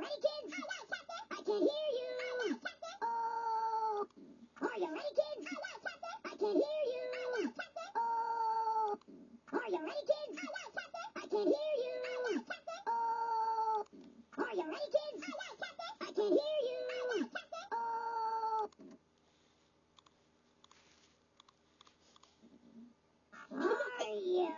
you ready, kids? Aye, aye, Captain. I can't hear you. Aye, aye, Captain. Oh. Are you ready, kids? Aye, aye, Captain. I can't hear you. Aye, aye, Captain. Oh. Are you ready, kids? Aye, aye, Captain. I can't hear you. Aye, aye, Captain. Oh. Are you ready, kids? Aye, aye, Captain. I can't hear you. Aye, aye, Captain. Oh. Are you